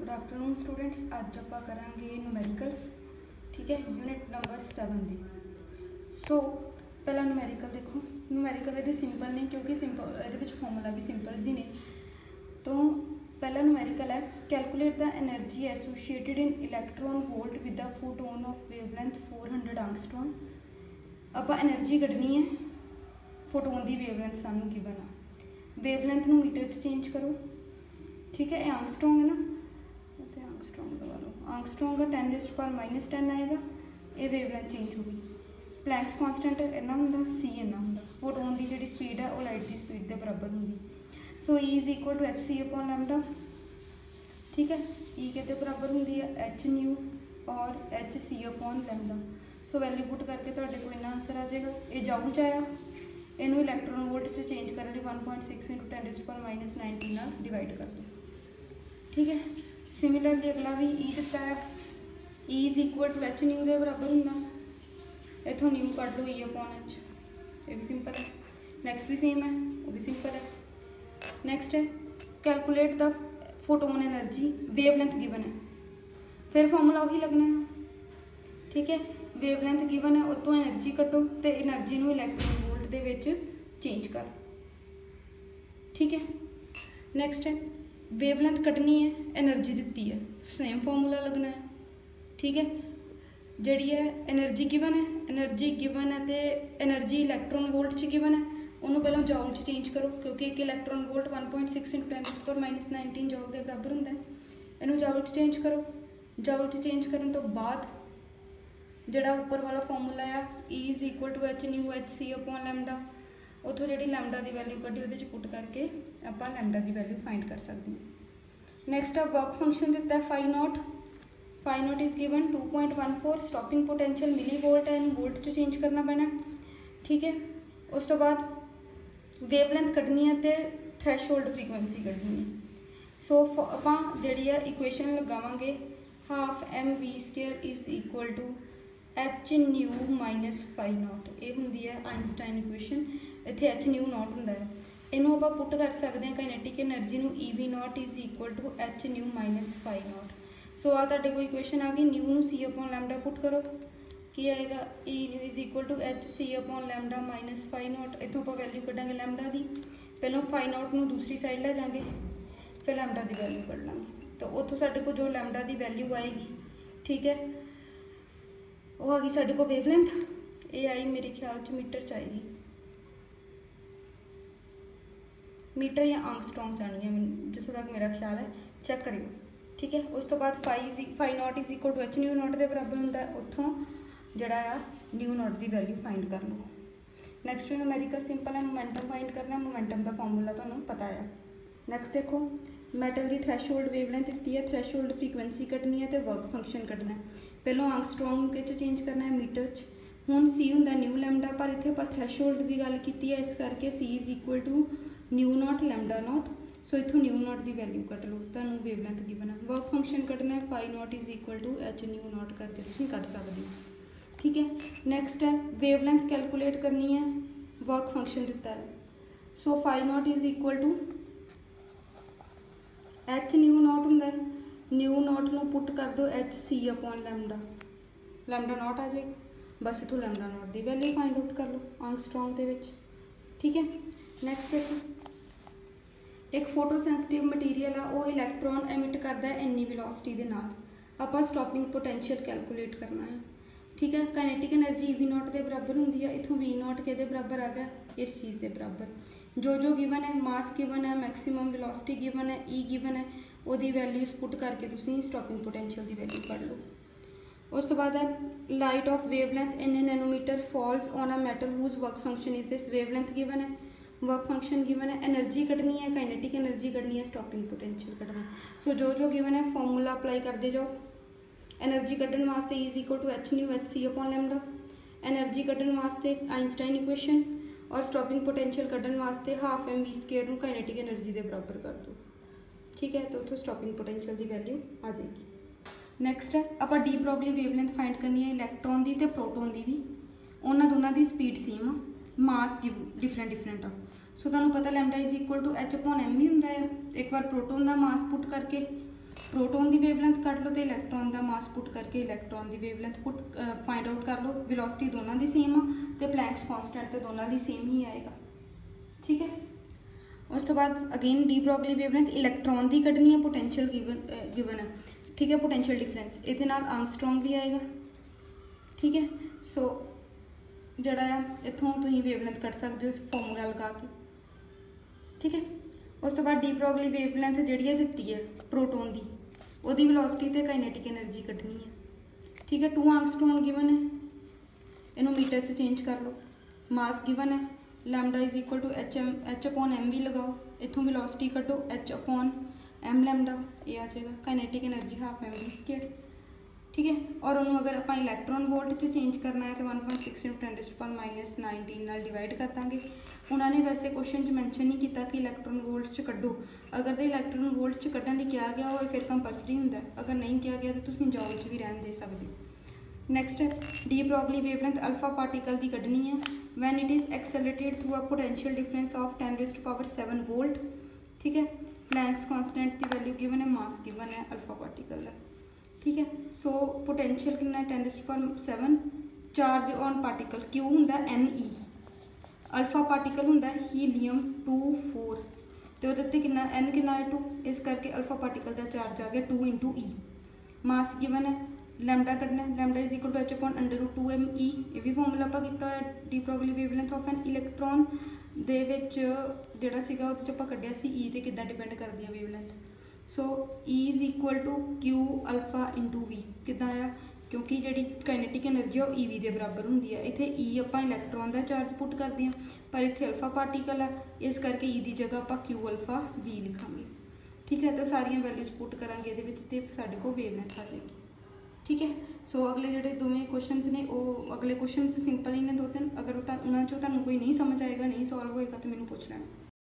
Good afternoon students ਅੱਜ ਆਪਾਂ ਕਰਾਂਗੇ ਨੂਮੈਰੀਕਲਸ ਠੀਕ ਹੈ ਯੂਨਿਟ ਨੰਬਰ 7 ਦੀ। ਸੋ ਪਹਿਲਾਂ ਨੂਮੈਰੀਕਲ ਦੇਖੋ। ਨੂਮੈਰੀਕਲ ਇਹਦੇ ਸਿੰਪਲ ਨੇ ਕਿਉਂਕਿ ਸਿੰਪਲ ਇਹਦੇ ਵਿੱਚ ਫਾਰਮੂਲਾ ਵੀ ਸਿੰਪਲ ਜੀ ਨੇ। ਤੋਂ ਪਹਿਲਾਂ ਨੂਮੈਰੀਕਲ ਹੈ calculate the energy associated in electron volt with the photon of wavelength 400 angstrom ਆਪਾਂ એનર્ਜੀ ਕੱਢਣੀ ਹੈ ਫੋਟੋਨ ਦੀ ਵੇਵਲੈਂਥ ਸਾਨੂੰ ਕੀ ਆ। ਵੇਵਲੈਂਥ ਨੂੰ ਮੀਟਰ 'ਚ ਚੇਂਜ ਕਰੋ। ਠੀਕ ਹੈ, ਇਹ ਐਂਗਸਟ੍ਰੋਂਗ ਹੈ ਨਾ। ਤੇ ਆਂਗਸਟ੍ਰੋਂਗ ਲਗਾ ਲਓ ਆਂਗਸਟ੍ਰੋਂਗ ਦਾ 10 ਰੇਸਟ ਪਰ ਮਾਈਨਸ 10 ਆਏਗਾ। ਇਹ ਵੇਵਲੈਂਥ ਚੇਂਜ ਹੋ ਗਈ। ਪਲੈਂਕਸ ਕਨਸਟੈਂਟ ਇੰਨਾ ਹੁੰਦਾ ਸੀ ਇੰਨਾ ਹੁੰਦਾ। ਫੋਟੋਨ ਦੀ ਜਿਹੜੀ ਸਪੀਡ ਹੈ, ਉਹ ਲਾਈਟ ਦੀ ਸਪੀਡ ਦੇ ਬਰਾਬਰ ਹੁੰਦੀ। So E is equal to X C upon lambda ਠੀਕ ਹੈ? E ਕਿਤੇ ਬਰਾਬਰ ਹੁੰਦੀ ਹੈ? H ਨਿਊ ਔਰ hc upon lambda so value put ਕਰਕੇ ਤੁਹਾਡੇ ਕੋਲ ਇੰਨਾ ਆਨਸਰ ਆ ਜਾਏਗਾ। ਇਹ ਜਾਊਲ ਚ ਆਇਆ। ਇਹਨੂੰ ਇਲੈਕਟ੍ਰੋਨ ਵੋਲਟ ਚ ਚੇਂਜ ਕਰਨ ਲਈ 1.6 into 10 raised power minus 19 ਨਾਲ ਡਿਵਾਈਡ ਕਰ ਦਿਓ। ਠੀਕ ਹੈ? ਸਿਮਿਲਰਲੀ ਅਗਲਾ ਵੀ e ਦਿੱਤਾ ਹੈ। E is equal to h nu ਦੇ ਬਰਾਬਰ ਹੁੰਦਾ। ਇਥੋਂ ਨਿਊ ਕੱਢ ਲਓ e ਅਪੋਨ h ਇਹ ਵੀ ਸਿੰਪਲ ਹੈ। ਨੈਕਸਟ ਵੀ ਸੇਮ ਹੈ। ਉਹ ਵੀ ਸਿੰਪਲ ਹੈ। ਨੈਕਸਟ ਹੈ। ਕੈਲਕੂਲੇਟ ਦਾ ਫੋਟੋਨ એનર્ਜੀ ਵੇਵਲੈਂਥ ਗਿਵਨ ਹੈ। ਫਿਰ ਫਾਰਮੂਲਾ ਉਹੀ ਲੱਗਣਾ ਹੈ। ਠੀਕ ਹੈ। ਵੇਵਲੈਂਥ ਗਿਵਨ ਹੈ। ਉਤੋਂ એનર્ਜੀ ਕੱਟੋ ਤੇ એનર્ਜੀ ਨੂੰ ਇਲੈਕਟ੍ਰੋਨ ਵੋਲਟ ਦੇ ਵਿੱਚ ਚੇਂਜ ਕਰ। ਠੀਕ ਹੈ। ਨੈਕਸਟ ਹੈ। ਵੇਵਲੈਂਥ कटनी ਹੈ एनर्जी ਦਿੱਤੀ ਹੈ। ਸੇਮ ਫਾਰਮੂਲਾ ਲੱਗਣਾ ਹੈ। ਠੀਕ ਹੈ? ਜਿਹੜੀ ਹੈ એનર્ਜੀ ਗਿਵਨ ਹੈ એનર્ਜੀ ਗਿਵਨ ਹੈ ਤੇ એનર્ਜੀ ਇਲੈਕਟ੍ਰੋਨ ਵੋਲਟ ਚ ਗਿਵਨ ਹੈ। ਉਹਨੂੰ ਪਹਿਲਾਂ ਜੌਲ ਚ ਚੇਂਜ ਕਰੋ, ਕਿਉਂਕਿ ਇੱਕ ਇਲੈਕਟ੍ਰੋਨ ਵੋਲਟ 1.6 10^-19 ਜੌਲ ਦੇ ਬਰਾਬਰ ਹੁੰਦਾ ਹੈ। ਇਹਨੂੰ ਜੌਲ ਚ ਚੇਂਜ ਕਰੋ। ਜੌਲ ਚ ਚੇਂਜ ਕਰਨ ਤੋਂ ਬਾਅਦ ਜਿਹੜਾ ਉੱਪਰ ਵਾਲਾ ਫਾਰਮੂਲਾ ਆ E H nu Hc lambda ਉੱਥੋਂ ਜਿਹੜੀ ਲੈਮਡਾ ਦੀ ਵੈਲਿਊ ਕੱਢੀ ਉਹਦੇ ਚ ਪੁੱਟ ਕਰਕੇ ਆਪਾਂ ਲੈਮਡਾ ਦੀ ਵੈਲਿਊ ਫਾਈਂਡ ਕਰ ਸਕਦੇ ਹਾਂ। ਨੈਕਸਟ ਆ ਵਰਕ ਫੰਕਸ਼ਨ ਦਿੱਤਾ ਹੈ phi naught phi naught is given 2.14 stopping potential milli volt ਹੈ, ਇਹਨੂੰ ਵੋਲਟ ਚ ਚੇਂਜ ਕਰਨਾ ਪੈਣਾ। ਠੀਕ ਹੈ? ਉਸ ਤੋਂ ਬਾਅਦ ਵੇਵਲੈਂਥ ਕੱਢਣੀ ਹੈ ਤੇ ਥ੍ਰੈਸ਼ਹੋਲਡ ਫ੍ਰੀਕੁਐਂਸੀ ਕੱਢਣੀ ਹੈ। ਸੋ ਆਪਾਂ ਜਿਹੜੀ ਆ ਇਕੁਏਸ਼ਨ ਲਗਾਵਾਂਗੇ half M V square is equal to h nu minus phi naught ਇਹ ਹੁੰਦੀ ਹੈ ਆਇਨਸਟਾਈਨ ਇਕੁਏਸ਼ਨ ਇੱਥੇ H ਨਿਊ ਨਾਟ ਹੁੰਦਾ ਹੈ। ਇਹਨੂੰ ਆਪਾਂ ਪੁੱਟ ਕਰ ਸਕਦੇ ਹਾਂ ਕਾਈਨੈਟਿਕ એનર્ਜੀ ਨੂੰ EV naught is equal to H nu minus phi naught so ਆ ਤੁਹਾਡੇ ਕੋਈ ਕੁਐਸਚਨ ਆ ਗਈ। ਨਿਊ ਨੂੰ C ਅਪਨ ਲੈਮਡਾ ਪੁੱਟ ਕਰੋ। ਕੀ ਆਏਗਾ? E nu is equal to H C upon lambda minus phi naught ਇੱਥੋਂ ਆਪਾਂ ਵੈਲਿਊ ਕੱਢਾਂਗੇ ਲੈਮਡਾ ਦੀ। ਪਹਿਲਾਂ ਫਾਈ ਨਾਟ ਨੂੰ ਦੂਸਰੀ ਸਾਈਡ ਲੈ ਜਾਾਂਗੇ। ਫਿਰ ਲੈਮਡਾ ਦੀ ਵੈਲਿਊ ਕੱਢ ਲਾਂਗੇ। ਤਾਂ ਉੱਥੋਂ ਸਾਡੇ ਕੋਲ ਜੋ ਲੈਮਡਾ ਦੀ ਵੈਲਿਊ ਆਏਗੀ, ਠੀਕ ਹੈ? ਉਹ ਆ ਗਈ ਸਾਡੇ ਕੋਲ ਵੇਵਲੈਂਥ ਇਹ ਆਈ ਮੇਰੇ ਖਿਆਲ ਚ ਮੀਟਰ ਚ ਆਏਗੀ। ਮੀਟਰ ਜਾਂ ਆਂਗਸਟ੍ਰੋਂਗ ਜਾਣੀ ਹੈ ਮੈਨੂੰ, ਜਿੱਥੋਂ ਤੱਕ ਮੇਰਾ ਖਿਆਲ ਹੈ ਚੈੱਕ ਕਰਿਓ। ਠੀਕ ਹੈ? ਉਸ ਤੋਂ ਬਾਅਦ phi phi naught is equal to h nu naught ਦੇ ਬਰਾਬਰ ਹੁੰਦਾ ਉੱਥੋਂ ਜਿਹੜਾ ਆ ਨਿਊ ਨੋਟ ਦੀ ਵੈਲਿਊ ਫਾਈਂਡ ਕਰ ਲਓ ਨੈਕਸਟ ਨਿਊਮੈਰੀਕਲ ਸਿੰਪਲ ਹੈ ਮੋਮੈਂਟਮ ਫਾਈਂਡ ਕਰਨਾ ਮੋਮੈਂਟਮ ਦਾ ਫਾਰਮੂਲਾ ਤੁਹਾਨੂੰ ਪਤਾ ਹੈ। ਨੈਕਸਟ ਦੇਖੋ ਮੈਟਲ ਦੀ ਥ੍ਰੈਸ਼ਹੋਲਡ ਵੇਵਲੈਂਥ ਦਿੱਤੀ ਹੈ ਥ੍ਰੈਸ਼ਹੋਲਡ ਫ੍ਰੀਕੁਐਂਸੀ ਕੱਢਣੀ ਹੈ ਤੇ ਵਰਕ ਫੰਕਸ਼ਨ ਕੱਢਣਾ ਹੈ। ਪਹਿਲਾਂ ਆਂਗਸਟ੍ਰੋਂਗ ਵਿੱਚ ਚੇਂਜ ਕਰਨਾ ਹੈ ਮੀਟਰ 'ਚ। ਹੁਣ C ਹੁੰਦਾ ਨਿਊ ਲੈਮਡਾ ਪਰ ਇੱਥੇ ਆਪਾਂ ਥ੍ਰੈਸ਼ਹੋਲਡ ਦੀ ਗੱਲ ਕੀਤੀ ਹੈ, ਇਸ ਕਰਕੇ C is equal to nu naught lambda naught so ਇਥੋਂ ਨਿਊ ਨਾਟ ਦੀ ਵੈਲਿਊ ਕੱਢ ਲਓ, ਤੁਹਾਨੂੰ ਵੇਵਲੈਂਥ ਗਿਵਨ ਹੈ ਵਰਕ ਫੰਕਸ਼ਨ ਕੱਢਣਾ ਹੈ phi naught is equal to h nu naught ਕਰਕੇ ਤੁਸੀਂ ਕੱਢ ਸਕਦੇ ਹੋ। ਠੀਕ ਹੈ? ਨੈਕਸਟ ਹੈ ਵੇਵਲੈਂਥ ਕੈਲਕੂਲੇਟ ਕਰਨੀ ਹੈ ਵਰਕ ਫੰਕਸ਼ਨ ਦਿੱਤਾ ਹੈ। So phi naught is equal to h nu naught ਹੁੰਦਾ ਨਿਊ ਨੋਟ ਨੂੰ ਪੁੱਟ ਕਰ ਦਿਓ, h c upon lambda lambda naught ਆ ਜਾਏਗਾ ਬਸ ਇਥੋਂ ਲੈਮਡਾ ਨੋਟ ਦੀ ਵੈਲਿਊ ਫਾਈਂਡ ਆਊਟ ਕਰ ਲਓ ਆਂਗਸਟ੍ਰੋਂਗ ਦੇ ਵਿੱਚ। ਠੀਕ ਹੈ? ਨੈਕਸਟ ਦੇਖੋ। ਇੱਕ ਫੋਟੋਸੈਂਸਿਟਿਵ ਮਟੀਰੀਅਲ ਆ, ਉਹ ਇਲੈਕਟ੍ਰੋਨ ਐਮਿਟ ਕਰਦਾ ਹੈ ਇੰਨੀ ਵੈਲੋਸਿਟੀ ਦੇ ਨਾਲ। ਆਪਾਂ ਸਟਾਪਿੰਗ ਪੋਟੈਂਸ਼ੀਅਲ ਕੈਲਕੂਲੇਟ ਕਰਨਾ ਹੈ। ਠੀਕ ਹੈ? ਕਾਈਨੈਟਿਕ એનર્ਜੀ ਵੀ ਨੋਟ ਦੇ ਬਰਾਬਰ ਹੁੰਦੀ ਆ, ਇਥੋਂ ਵੀ ਨੋਟ ਕੇ ਦੇ ਬਰਾਬਰ ਆ ਗਿਆ? ਇਸ ਚੀਜ਼ ਦੇ ਬਰਾਬਰ। ਜੋ ਜੋ ਗਿਵਨ ਹੈ ਮਾਸ ਗਿਵਨ ਹੈ ਮੈਕਸਿਮਮ ਵੈਲੋਸਿਟੀ ਗਿਵਨ ਹੈ e ਈ ਗਿਵਨ ਹੈ, ਉਹਦੀ ਵੈਲਿਊਜ਼ ਪੁੱਟ ਕਰਕੇ ਤੁਸੀਂ ਸਟਾਪਿੰਗ ਪੋਟੈਂਸ਼ੀਅਲ ਦੀ ਵੈਲਿਊ ਕੱਢ ਲਓ। ਉਸ ਤੋਂ ਬਾਅਦ light of of wavelength in nanometer falls on a metal whose work function is this wavelength given है वर्क फ़ंक्शन गिवन है एनर्जी कटनी है काइनेटिक एनर्जी कटनी है स्टॉपिंग पोटेंशियल कटना है। सो जो जो गिवन है फॉर्मूला अप्लाई करते जाओ। एनर्जी कटन वास्ते is equal to H nu H C upon lambda energy कटन वास्ते आइंस्टाइन इक्वेशन और स्टॉपिंग पोटेंशियल कटन वास्ते half M V square kinetic energy के बराबर कर दो। ठीक है तो उतो स्टॉपिंग पोटेंशियल की वैल्यू आ जाएगी। ਨੈਕਸਟ ਆਪਾਂ ਡੀ ਪ੍ਰੋਬਲੀ ਵੇਵਲੈਂਥ ਫਾਈਂਡ ਕਰਨੀ ਹੈ ਇਲੈਕਟ੍ਰੋਨ ਦੀ ਤੇ ਪ੍ਰੋਟੋਨ ਦੀ ਵੀ। ਉਹਨਾਂ ਦੋਨਾਂ ਦੀ ਸਪੀਡ ਸੇਮ ਆ ਮਾਸ ਡਿਫਰੈਂਟ ਡਿਫਰੈਂਟ ਆ। ਸੋ ਤੁਹਾਨੂੰ ਪਤਾ lambda is equal to h m ਹੀ ਹੁੰਦਾ ਹੈ ਇੱਕ ਵਾਰ ਪ੍ਰੋਟੋਨ ਦਾ ਮਾਸ ਪੁੱਟ ਕਰਕੇ ਪ੍ਰੋਟੋਨ ਦੀ ਵੇਵਲੈਂਥ ਕੱਢ ਲਓ ਤੇ ਇਲੈਕਟ੍ਰੋਨ ਦਾ ਮਾਸ ਪੁੱਟ ਕਰਕੇ ਇਲੈਕਟ੍ਰੋਨ ਦੀ ਵੇਵਲੈਂਥ ਪੁੱਟ ਫਾਈਂਡ ਆਊਟ ਕਰ ਲਓ। ਵੈਲੋਸਿਟੀ ਦੋਨਾਂ ਦੀ ਸੇਮ ਆ ਤੇ ਪਲੈਂਕਸ ਕਨਸਟੈਂਟ ਤੇ ਦੋਨਾਂ ਦੀ ਸੇਮ ਹੀ ਆਏਗਾ। ਠੀਕ ਹੈ? ਉਸ ਤੋਂ ਬਾਅਦ again de Broglie wavelength electron ਦੀ ਕੱਢਣੀ ਹੈ ਪੋਟੈਂਸ਼ੀਅਲ ਗਿਵਨ ਗਿਵਨ ਹੈ ਠੀਕ ਹੈ ਪੋਟੈਂਸ਼ੀਅਲ ਡਿਫਰੈਂਸ ਇਹਦੇ ਨਾਲ ਆਰਮਸਟ੍ਰੋਂਗ ਵੀ ਆਏਗਾ। ਠੀਕ ਹੈ ਸੋ ਜਿਹੜਾ ਆ, ਇਥੋਂ ਤੁਸੀਂ ਵੇਵਲੈਂਥ ਕੱਢ ਸਕਦੇ ਹੋ ਫਾਰਮੂਲਾ ਲਗਾ ਕੇ। ਠੀਕ ਹੈ, ਉਸ ਤੋਂ ਬਾਅਦ ਡੀ ਪ੍ਰੋਗਲੀ ਵੇਵਲੈਂਥ ਜਿਹੜੀ ਹੈ ਦਿੱਤੀ ਹੈ ਪ੍ਰੋਟੋਨ ਦੀ। ਉਹਦੀ ਵੈਲੋਸਿਟੀ ਤੇ ਕਾਈਨੈਟਿਕ એનર્ਜੀ ਕੱਢਣੀ ਹੈ ਠੀਕ ਹੈ 2 ਆਂਗਸਟ੍ਰੋਨ ਗਿਵਨ ਹੈ। ਇਹਨੂੰ ਮੀਟਰ 'ਚ ਚੇਂਜ ਕਰ ਲਓ। ਮਾਸ ਗਿਵਨ ਹੈ। Lambda is equal to H M H upon M V ਲਗਾਓ। ਇਥੋਂ ਵੈਲੋਸਿਟੀ ਕੱਢੋ ਐਚ ਅਪੋਨ एम लैमडा ये आ जाएगा। Kinetic energy half M V square ठीक है? और उन्होंने अगर अपना इलैक्ट्रॉन वोल्ट चे चेंज करना है तो one point six in ten डिस्टॉल minus nineteen divide कर देंगे। उन्होंने वैसे क्वेश्चन मैनशन नहीं किया कि इलैक्ट्रॉन वोल्ट क्ढो। अगर तो इलैक्ट्रॉन वोल्ट क्ढन लिया गया हो फिर कंपलसरी होंगे अगर नहीं किया गया तो तुम जॉब च भी रहन दे सकते हो। नैक्सट है de Broglie wavelength alpha particle की क्ढनी है। When it is accelerated through a potential difference of ten raised power seven volt ठीक है? Planck's constant ਦੀ ਵੈਲਿਊ ਗਿਵਨ ਹੈ ਮਾਸ ਗਿਵਨ ਹੈ ਅਲਫਾ ਪਾਰਟੀਕਲ ਦਾ ਠੀਕ ਹੈ ਸੋ ਪੋਟੈਂਸ਼ੀਅਲ ਕਿੰਨਾ ਹੈ 10 raised to power 7 charge on particle Q ਹੁੰਦਾ Ne ਅਲਫਾ ਪਾਰਟੀਕਲ ਹੁੰਦਾ ਹੀਲੀਅਮ 24 ਤੇ ਉਹਦੇ ਤੇ ਕਿੰਨਾ N ਕਿੰਨਾ ਹੈ 2 ਇਸ ਕਰਕੇ ਅਲਫਾ ਪਾਰਟੀਕਲ ਦਾ ਚਾਰਜ ਆ ਗਿਆ 2 E. ਮਾਸ ਗਿਵਨ ਹੈ ਲੈਮਡਾ ਕੱਢਣਾ lambda is equal to h upon under root 2 me ਇਹ ਵੀ ਫਾਰਮੂਲਾ ਆਪਾਂ ਕੀਤਾ ਹੋਇਆ de Broglie wavelength of an electron ਦੇ ਵਿੱਚ ਜਿਹੜਾ ਸੀਗਾ ਉਹਦੇ ਚ ਆਪਾਂ ਕੱਢਿਆ ਸੀ E ਤੇ ਕਿੱਦਾਂ ਡਿਪੈਂਡ ਕਰਦੀ ਹੈ wavelength so E is equal to Q alpha into V ਕਿੱਦਾਂ ਆ? ਕਿਉਂਕਿ ਜਿਹੜੀ ਕਾਈਨੈਟਿਕ એનર્ਜੀ ਉਹ EV ਦੇ ਬਰਾਬਰ ਹੁੰਦੀ ਹੈ ਇੱਥੇ E ਆਪਾਂ ਇਲੈਕਟ੍ਰੋਨ ਦਾ ਚਾਰਜ ਪੁੱਟ ਕਰਦੇ ਹਾਂ ਪਰ ਇੱਥੇ ਅਲਫਾ ਪਾਰਟੀਕਲ ਹੈ ਇਸ ਕਰਕੇ E ਦੀ ਜਗ੍ਹਾ ਆਪਾਂ Q alpha V ਲਿਖਾਂਗੇ। ਠੀਕ ਹੈ, ਤਾਂ ਸਾਰੀਆਂ ਵੈਲਿਊਜ਼ ਪੁੱਟ ਕਰਾਂਗੇ ਇਹਦੇ ਵਿੱਚ ਤੇ ਸਾਡੇ ਕੋਲ ਵੇਵਲੈਂਥ ਆ ਜਾਏਗੀ। ਠੀਕ ਹੈ? ਸੋ ਅਗਲੇ ਜਿਹੜੇ ਦੋਵੇਂ ਕੁਐਸਚਨਸ ਨੇ, ਉਹ ਅਗਲੇ ਕੁਐਸਚਨਸ ਸਿੰਪਲ ਹੀ ਨੇ ਦੋ ਤਿੰਨ। ਅਗਰ ਉਹ ਤਾਂ ਉਹਨਾਂ ਚੋਂ ਤੁਹਾਨੂੰ ਕੋਈ ਨਹੀਂ ਸਮਝ ਆਏਗਾ, ਨਹੀਂ ਸੋਲਵ ਹੋਏਗਾ, ਤਾਂ ਮੈਨੂੰ ਪੁੱਛ ਲੈਣਾ।